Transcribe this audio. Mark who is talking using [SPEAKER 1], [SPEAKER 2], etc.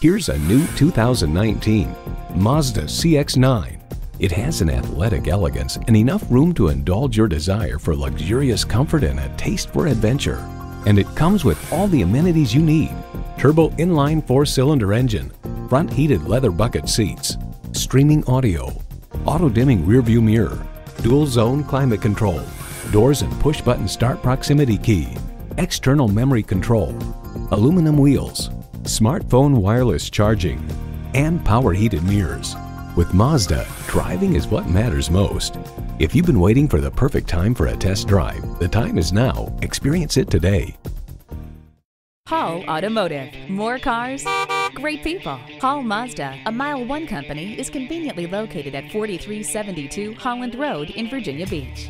[SPEAKER 1] Here's a new 2019 Mazda CX-9. It has an athletic elegance and enough room to indulge your desire for luxurious comfort and a taste for adventure. And it comes with all the amenities you need. Turbo inline four-cylinder engine, front heated leather bucket seats, streaming audio, auto-dimming rearview mirror, dual zone climate control, doors and push button start proximity key, external memory control, aluminum wheels, smartphone wireless charging, and power heated mirrors. With Mazda, driving is what matters most. If you've been waiting for the perfect time for a test drive, the time is now. Experience it today.
[SPEAKER 2] Hall Automotive. More cars, great people. Hall Mazda, a Mile 1 company, is conveniently located at 4372 Holland Road in Virginia Beach.